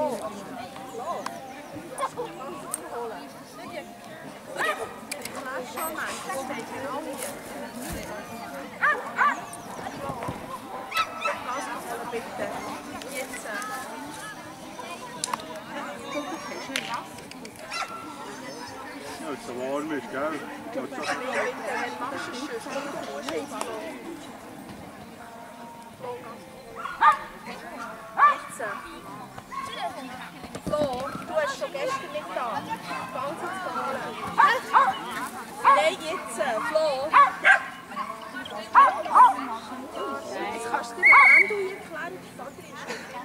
Es so warm gell? Bitte, gestern nicht da. Ganz ins Bahnen. Nein, jetzt. Äh, Flo. Jetzt kannst du dir, wenn du hier klar auf die Vater